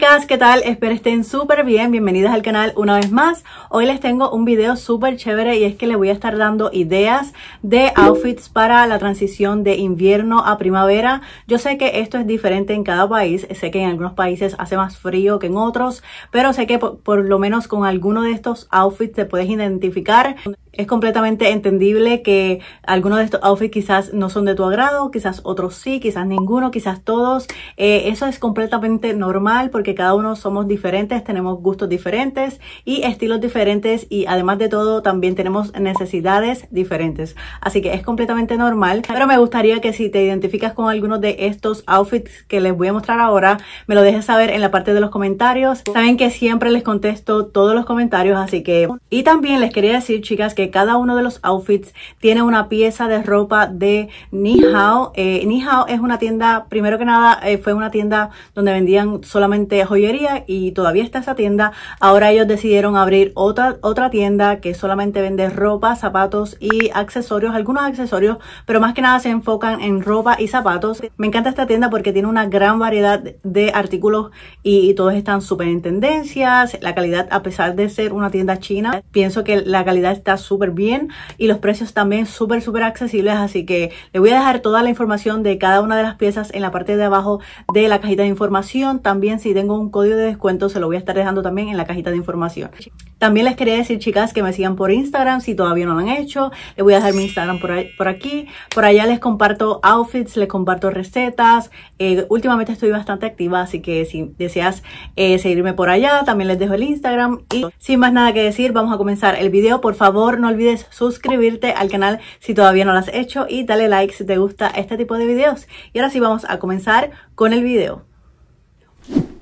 chicas, ¿qué tal? Espero estén súper bien, bienvenidas al canal una vez más. Hoy les tengo un video súper chévere y es que les voy a estar dando ideas de outfits para la transición de invierno a primavera. Yo sé que esto es diferente en cada país, sé que en algunos países hace más frío que en otros, pero sé que por, por lo menos con alguno de estos outfits te puedes identificar. Es completamente entendible que algunos de estos outfits quizás no son de tu agrado, quizás otros sí, quizás ninguno, quizás todos. Eh, eso es completamente normal porque cada uno somos diferentes, tenemos gustos diferentes y estilos diferentes y además de todo también tenemos necesidades diferentes. Así que es completamente normal, pero me gustaría que si te identificas con alguno de estos outfits que les voy a mostrar ahora, me lo dejes saber en la parte de los comentarios. Saben que siempre les contesto todos los comentarios, así que... Y también les quería decir, chicas, que cada uno de los outfits tiene una pieza de ropa de Nihao. Eh, Nihao es una tienda, primero que nada, eh, fue una tienda donde vendían solamente joyería y todavía está esa tienda. Ahora ellos decidieron abrir otra, otra tienda que solamente vende ropa, zapatos y accesorios, algunos accesorios, pero más que nada se enfocan en ropa y zapatos. Me encanta esta tienda porque tiene una gran variedad de artículos y, todos están súper en tendencias. La calidad, a pesar de ser una tienda china, pienso que la calidad está súper bien y los precios también súper, súper accesibles. Así que le voy a dejar toda la información de cada una de las piezas en la parte de abajo de la cajita de información. También si tengo un código de descuento se lo voy a estar dejando también en la cajita de información. También les quería decir, chicas, que me sigan por Instagram si todavía no lo han hecho. Les voy a dejar mi Instagram por, por aquí. Por allá les comparto outfits, les comparto recetas. Eh, últimamente estoy bastante activa, así que si deseas eh, seguirme por allá, también les dejo el Instagram. Y sin más nada que decir, vamos a comenzar el video. Por favor, no olvides suscribirte al canal si todavía no lo has hecho y dale like si te gusta este tipo de videos. Y ahora sí vamos a comenzar con el video.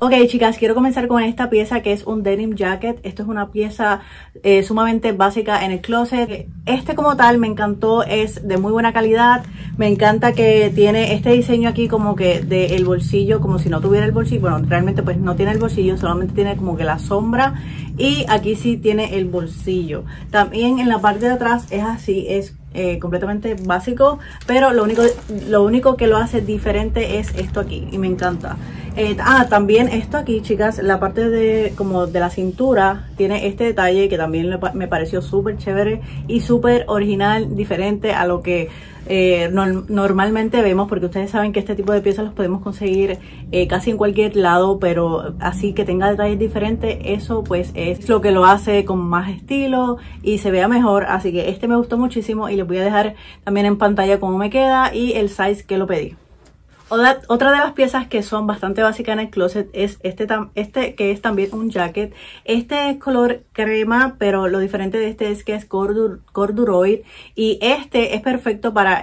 Ok chicas, quiero comenzar con esta pieza que es un denim jacket. Esto es una pieza eh, sumamente básica en el closet. Este como tal me encantó, es de muy buena calidad. Me encanta que tiene este diseño aquí como que del el bolsillo, como si no tuviera el bolsillo. Bueno, realmente pues no tiene el bolsillo, solamente tiene como que la sombra. Y aquí sí tiene el bolsillo. También en la parte de atrás es así, es eh, completamente básico, pero lo único, lo único que lo hace diferente es esto aquí y me encanta. Eh, ah, también esto aquí, chicas, la parte de como de la cintura tiene este detalle que también me pareció súper chévere y súper original, diferente a lo que eh, normalmente vemos, porque ustedes saben que este tipo de piezas los podemos conseguir eh, casi en cualquier lado, pero así que tenga detalles diferentes, eso pues es lo que lo hace con más estilo y se vea mejor, así que este me gustó muchísimo y les voy a dejar también en pantalla cómo me queda y el size que lo pedí. Otra, de las piezas que son bastante básicas en el closet es este, este que es también un jacket. Este es color crema, pero lo diferente de este es que es corduroy. Y este es perfecto para,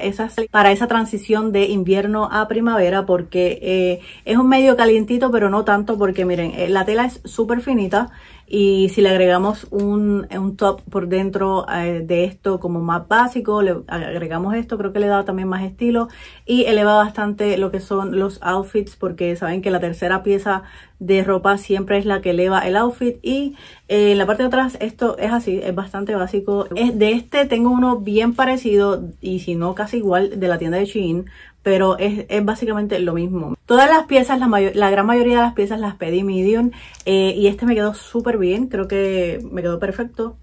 para esa transición de invierno a primavera porque eh, es un medio calientito, pero no tanto porque miren, eh, la tela es súper finita y si le agregamos un, un top por dentro eh, de esto como más básico, le agregamos esto, creo que le da también más estilo y eleva bastante lo que son los outfits porque saben que la tercera pieza de ropa siempre es la que eleva el outfit y eh, en la parte de atrás esto es así, es bastante básico. Es, de este tengo uno bien parecido y si no casi igual de la tienda de Shein pero es, es, básicamente lo mismo. Todas las piezas, la, la, gran mayoría de las piezas las pedí medium eh, y este me quedó súper bien, creo que me quedó perfecto.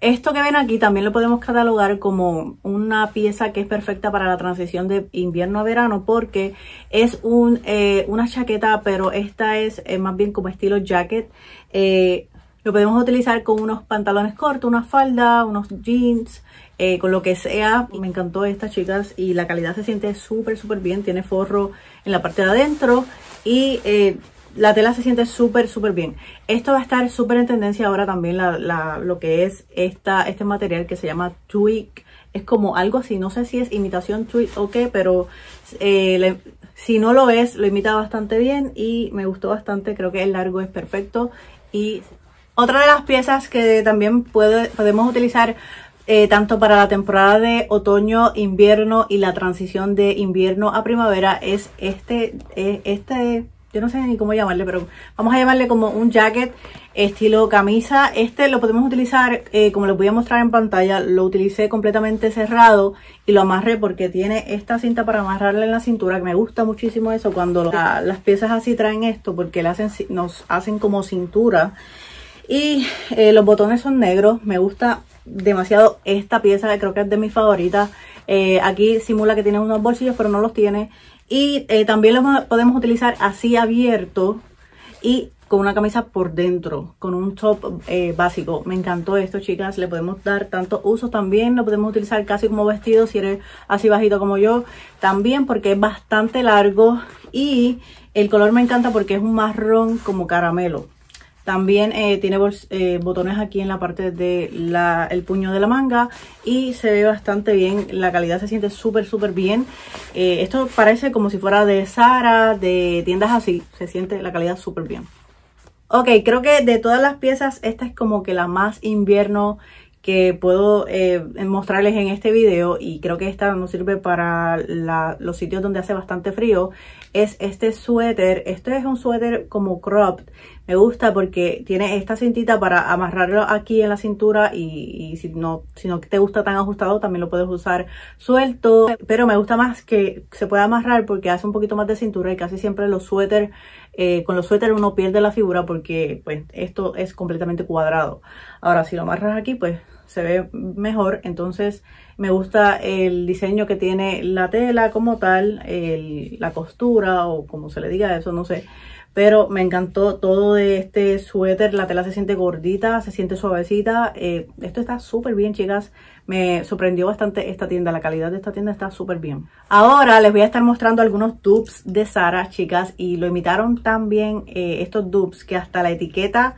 Esto que ven aquí también lo podemos catalogar como una pieza que es perfecta para la transición de invierno a verano porque es un, eh, una chaqueta, pero esta es eh, más bien como estilo jacket. Lo podemos utilizar con unos pantalones cortos, una falda, unos jeans, eh, con lo que sea. Me encantó esta, chicas, y la calidad se siente súper, súper bien. Tiene forro en la parte de adentro y eh, la tela se siente súper, súper bien. Esto va a estar súper en tendencia ahora también, la, lo que es esta, este material que se llama Tweak. Es como algo así, no sé si es imitación Tweak o qué, pero eh, si no lo es, lo imita bastante bien y me gustó bastante. Creo que el largo es perfecto y... Otra de las piezas que también podemos utilizar eh, tanto para la temporada de otoño, invierno y la transición de invierno a primavera es este, eh, este yo no sé ni cómo llamarle, pero vamos a llamarle como un jacket estilo camisa. Este lo podemos utilizar, eh, como les voy a mostrar en pantalla, lo utilicé completamente cerrado y lo amarré porque tiene esta cinta para amarrarle en la cintura, que me gusta muchísimo eso cuando las piezas así traen esto porque le hacen, nos hacen como cintura. Y eh, los botones son negros, me gusta demasiado esta pieza, creo que es de mis favoritas. Eh, aquí simula que tiene unos bolsillos, pero no los tiene. Y eh, también lo podemos utilizar así abierto y con una camisa por dentro, con un top básico. Me encantó esto, chicas. Le podemos dar tantos usos también. Lo podemos utilizar casi como vestido si eres así bajito como yo. También porque es bastante largo y el color me encanta porque es un marrón como caramelo. También eh, tiene eh, botones aquí en la parte del puño de la manga y se ve bastante bien. La calidad se siente súper, súper bien. Eh, esto parece como si fuera de Zara, de tiendas así. Se siente la calidad súper bien. Ok, creo que de todas las piezas esta es como que la más invierno que puedo eh, mostrarles en este video y creo que esta nos sirve para los sitios donde hace bastante frío es este suéter, este es un suéter como cropped, me gusta porque tiene esta cintita para amarrarlo aquí en la cintura y, si, no, si no te gusta tan ajustado también lo puedes usar suelto, pero me gusta más que se pueda amarrar porque hace un poquito más de cintura y casi siempre los suéter, eh, con los suéteres uno pierde la figura porque pues esto es completamente cuadrado. Ahora si lo amarras aquí pues se ve mejor. Entonces me gusta el diseño que tiene la tela como tal, la costura o como se le diga eso, no sé. Pero me encantó todo de este suéter, la tela se siente gordita, se siente suavecita. Eh, esto está súper bien, chicas. Me sorprendió bastante esta tienda, la calidad de esta tienda está súper bien. Ahora les voy a estar mostrando algunos dupes de Sara, chicas, y lo imitaron tan bien eh, estos dupes que hasta la etiqueta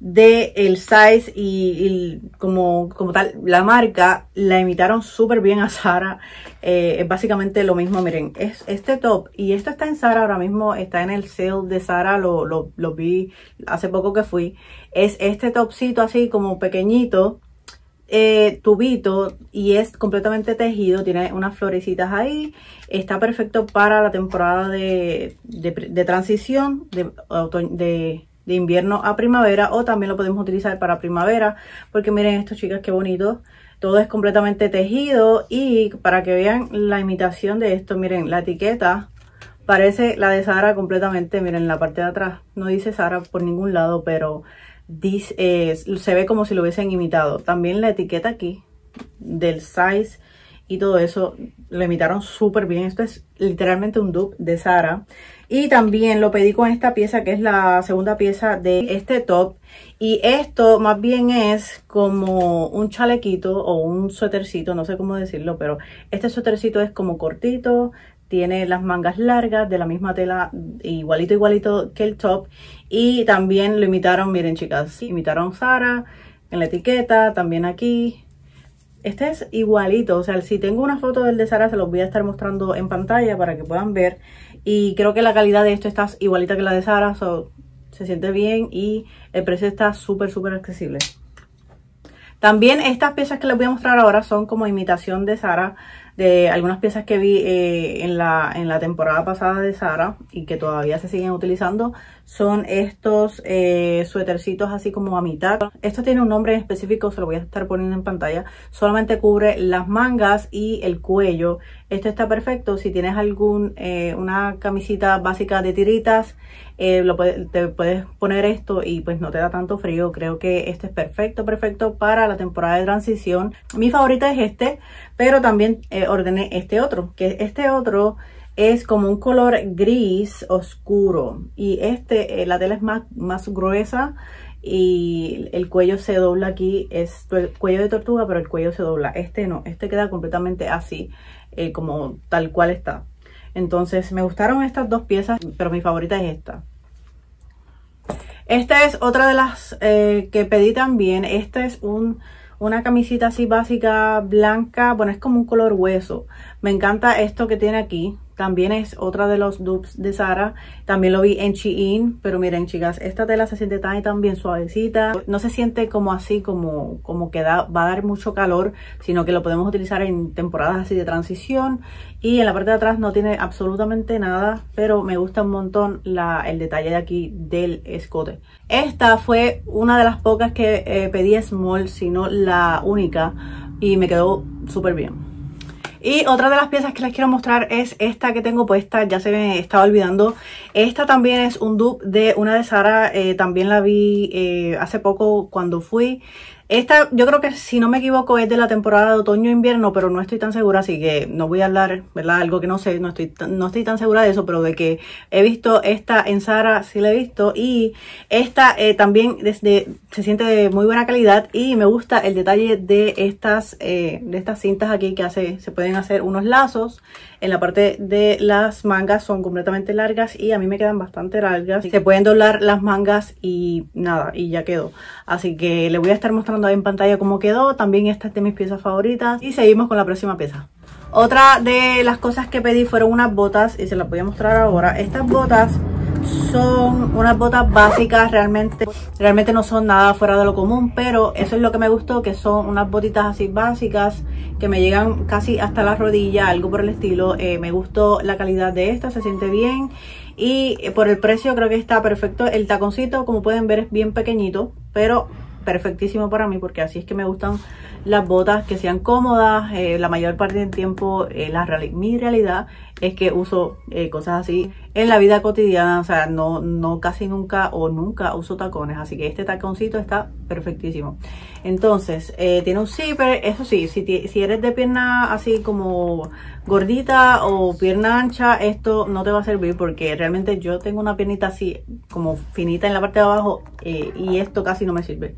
de el size y, como, como tal la marca la imitaron súper bien a Sara eh, es básicamente lo mismo miren es este top y esto está en Sara ahora mismo está en el sale de Sara lo, lo, vi hace poco que fui. Es este topcito así como pequeñito eh, tubito y es completamente tejido, tiene unas florecitas ahí, está perfecto para la temporada de, de, transición, de, de, de invierno a primavera o también lo podemos utilizar para primavera porque miren esto chicas qué bonito todo es completamente tejido y para que vean la imitación de esto miren la etiqueta parece la de Sara completamente miren la parte de atrás no dice Sara por ningún lado pero dice, se ve como si lo hubiesen imitado también la etiqueta aquí del size y todo eso lo imitaron súper bien. Esto es literalmente un dupe de Sara. Y también lo pedí con esta pieza que es la segunda pieza de este top. Y esto más bien es como un chalequito o un suétercito, no sé cómo decirlo, pero este suétercito es como cortito, tiene las mangas largas de la misma tela, igualito, igualito que el top. Y también lo imitaron, miren chicas, imitaron Sara en la etiqueta, también aquí, este es igualito, o sea, si tengo una foto del de Sara se los voy a estar mostrando en pantalla para que puedan ver. Y creo que la calidad de esto está igualita que la de Sara, se siente bien y el precio está súper, súper accesible. También estas piezas que les voy a mostrar ahora son como imitación de Sara, de algunas piezas que vi eh, en, la, en la temporada pasada de Sara y que todavía se siguen utilizando. Son estos eh, suétercitos así como a mitad. Esto tiene un nombre específico, se lo voy a estar poniendo en pantalla. Solamente cubre las mangas y el cuello. Esto está perfecto si tienes algún eh, una camisita básica de tiritas. Eh, lo te puedes poner esto y pues no te da tanto frío. Creo que este es perfecto, perfecto para la temporada de transición. Mi favorita es este, pero también eh, ordené este otro, que este otro es como un color gris oscuro y este, eh, la tela es más, más gruesa y el cuello se dobla aquí, es el cuello de tortuga, pero el cuello se dobla. Este no, este queda completamente así, como tal cual está. Entonces me gustaron estas dos piezas, pero mi favorita es esta. Esta es otra de las que pedí también. Esta es un una camisita así básica blanca, bueno es como un color hueso. Me encanta esto que tiene aquí, también es otra de los dupes de Sara. También lo vi en Shein. Pero miren, chicas, esta tela se siente tan y tan bien suavecita. No se siente como así, como, como que va a dar mucho calor. Sino que lo podemos utilizar en temporadas así de transición. Y en la parte de atrás no tiene absolutamente nada. Pero me gusta un montón el detalle de aquí del escote. Esta fue una de las pocas que eh, pedí small, sino la única. Y me quedó súper bien. Y otra de las piezas que les quiero mostrar es esta que tengo puesta, ya se me estaba olvidando. Esta también es un dupe de una de Sara, eh, también la vi eh, hace poco cuando fui. Esta yo creo que si no me equivoco es de la temporada de otoño-invierno, pero no estoy tan segura, así que no voy a hablar, ¿verdad? Algo que no sé, no estoy, no estoy tan segura de eso, pero de que he visto esta en Sara, sí la he visto. Y esta eh, también desde, se siente de muy buena calidad y me gusta el detalle de estas, eh, de estas cintas aquí que hace, se pueden hacer unos lazos. En la parte de las mangas son completamente largas y a mí me quedan bastante largas. Se pueden doblar las mangas y nada, y ya quedó. Así que le voy a estar mostrando ahí en pantalla cómo quedó. También esta es de mis piezas favoritas. Y seguimos con la próxima pieza. Otra de las cosas que pedí fueron unas botas y se las voy a mostrar ahora. Estas botas son unas botas básicas, realmente realmente no son nada fuera de lo común, pero eso es lo que me gustó, que son unas botitas así básicas que me llegan casi hasta la rodilla, algo por el estilo. Eh, me gustó la calidad de esta, se siente bien y por el precio creo que está perfecto. El taconcito, como pueden ver, es bien pequeñito, pero perfectísimo para mí porque así es que me gustan las botas que sean cómodas. Eh, la mayor parte del tiempo, eh, la mi realidad es que uso eh, cosas así en la vida cotidiana, o sea, no, no casi nunca o nunca uso tacones, así que este taconcito está perfectísimo. Entonces, eh, tiene un zipper, eso sí, si, si eres de pierna así como gordita o pierna ancha, esto no te va a servir porque realmente yo tengo una piernita así como finita en la parte de abajo eh, y esto casi no me sirve.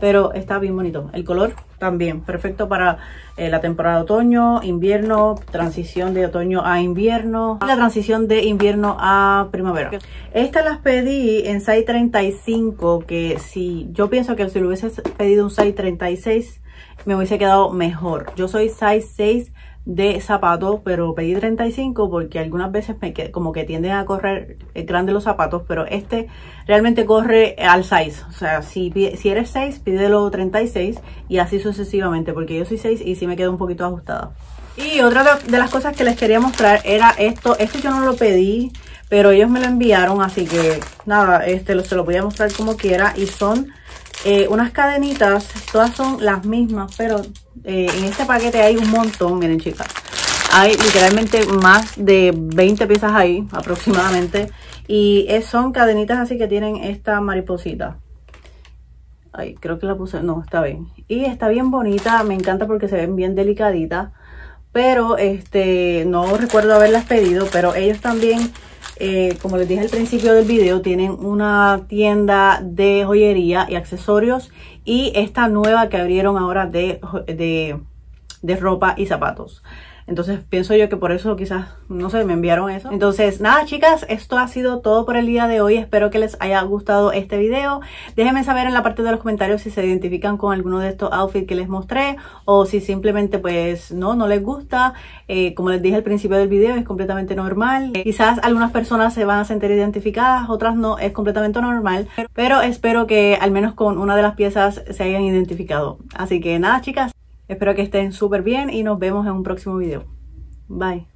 Pero está bien bonito. El color también, perfecto para eh, la temporada de otoño, invierno, transición de otoño a invierno, la transición de invierno a primavera. Estas las pedí en size 35, que si yo pienso que si lo hubiese pedido un size 36, me hubiese quedado mejor. Yo soy size 6 de zapatos, pero pedí 35 porque algunas veces me como que tienden a correr grande los zapatos, pero este realmente corre al size. O sea, si, si eres 6, pídelo 36 y así sucesivamente, porque yo soy 6 y sí me quedo un poquito ajustada. Y otra de las cosas que les quería mostrar era esto. Este yo no lo pedí, pero ellos me lo enviaron, así que nada, este se lo voy a mostrar como quiera. Y son eh, unas cadenitas, todas son las mismas, pero eh, en este paquete hay un montón, miren chicas. Hay literalmente más de 20 piezas ahí, aproximadamente. Y son cadenitas así que tienen esta mariposita. Ay, creo que la puse, no, está bien. Y está bien bonita, me encanta porque se ven bien delicaditas. Pero este no recuerdo haberlas pedido, pero ellos también eh, como les dije al principio del video, tienen una tienda de joyería y accesorios y esta nueva que abrieron ahora de, de, de ropa y zapatos. Entonces pienso yo que por eso quizás, no sé, me enviaron eso. Entonces nada chicas, esto ha sido todo por el día de hoy. Espero que les haya gustado este video. Déjenme saber en la parte de los comentarios si se identifican con alguno de estos outfits que les mostré o si simplemente pues no, no les gusta. Eh, como les dije al principio del video, es completamente normal. Eh, quizás algunas personas se van a sentir identificadas, otras no, es completamente normal. Pero espero que al menos con una de las piezas se hayan identificado. Así que nada chicas. Espero que estén súper bien y nos vemos en un próximo video. Bye.